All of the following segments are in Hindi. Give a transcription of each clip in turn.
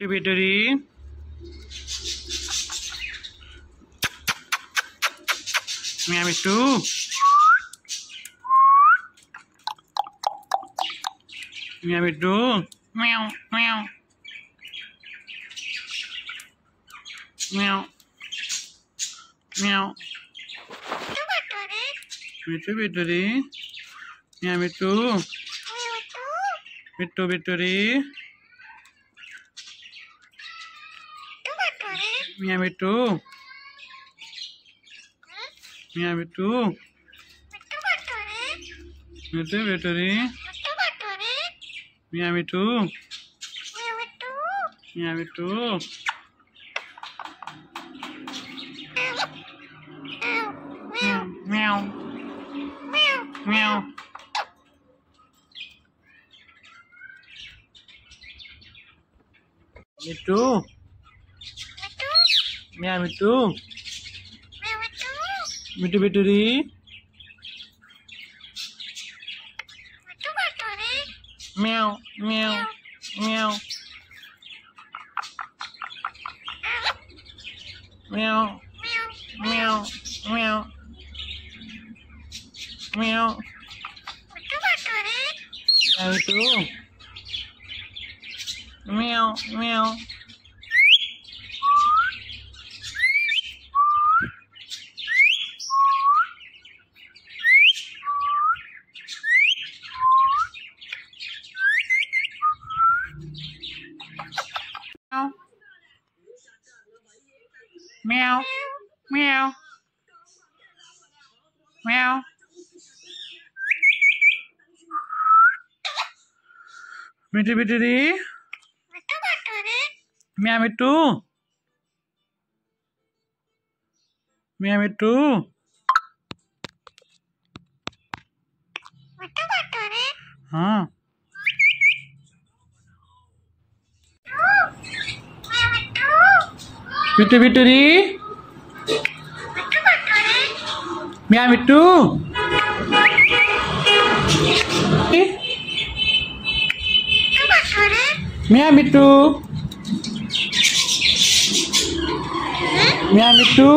activity আমি আমি একটু আমি আমি একটু মেও মেও মেও মেও মিঠু বিটুরি আমি একটু মিঠু বিটুরি Bittu bituri. Miami two. Miami two. Meow meow meow. Me too. মিয়া Mittu me too বিটুরি meow meow meow meow meow meow meow me too meow meow Mitty bitty. Miami two. Miami two. हाँ बिट्टू बिट्टूरी मिया मिट्टू mia itu. mia itu.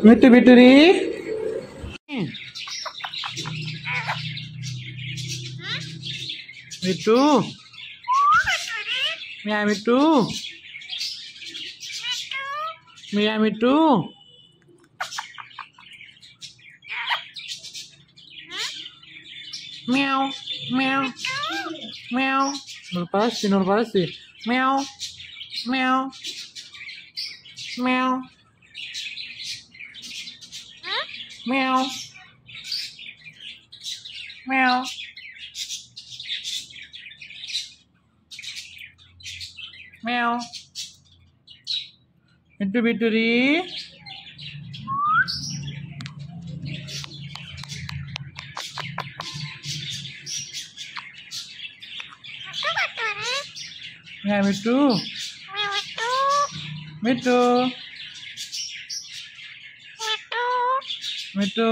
Mitu bituri. Mitu. Miami itu. mia itu. mia itu. Miau, miau, miau. não lo não no lo paraste. Miau, miau, miau. Miau. Miau. Meu. Into Bituri. Ya, itu. Itu. Itu.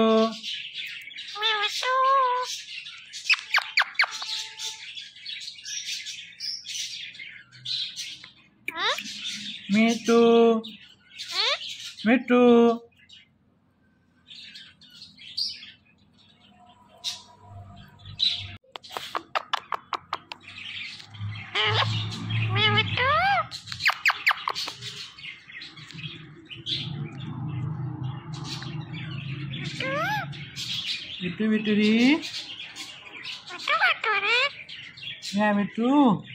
Itu. Itu. Bituri. Ya, itu. मिट्टू मिट्टू मिट्टू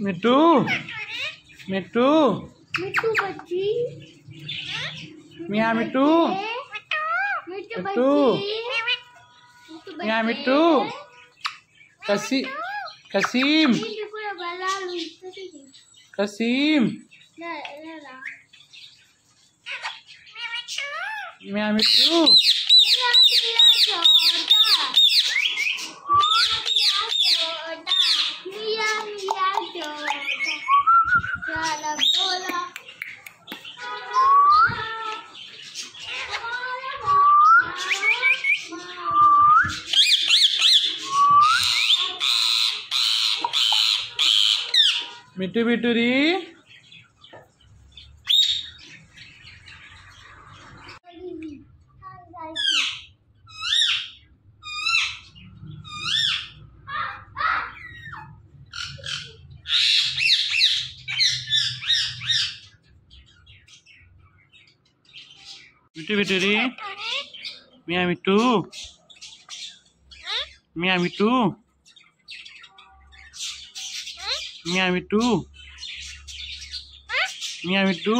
मिट्टू। मिट्टू। मिट्टू बच्ची। मिया मिट्टू। मिट्टू मिया मिट्टू। कसी कसीम। कसीम। मियाँ मिट्टू। Yeah. మిట్టు బిట్టుది Duit dari Mia M itu Mia M itu Mia itu Mia itu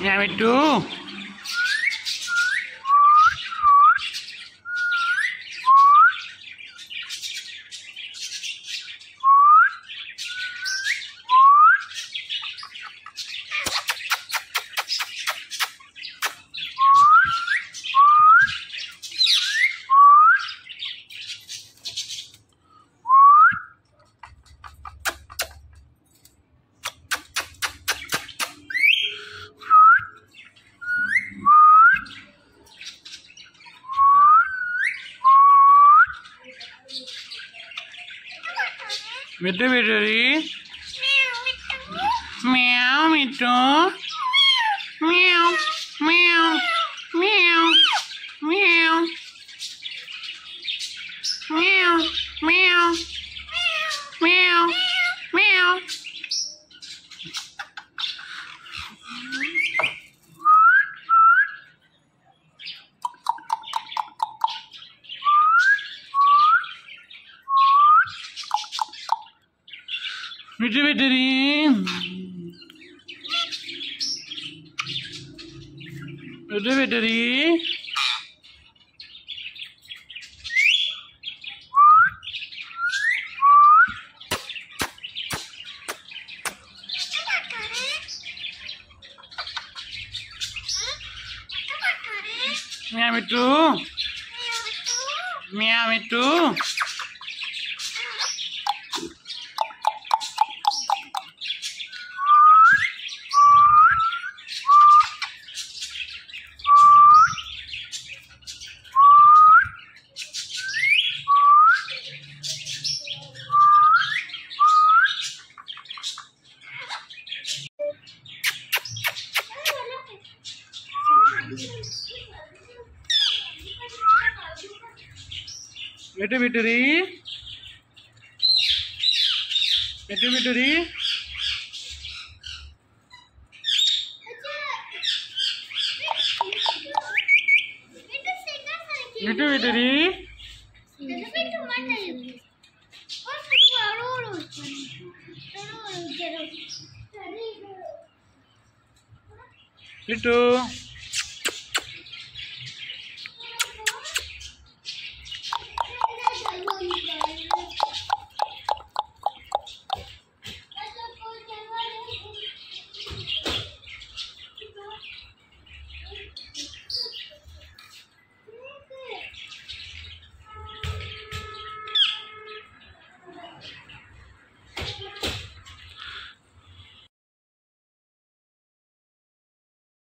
yeah we do মিঠু মিঠুরি মিয়াও মিঠু। விட்டு விட்டுறி விட்டு விட்டுறி Mia Mitu. Mia Mitu. Me too মিটুরি মিটু মিটুরি মিটু মিটুরি মিটু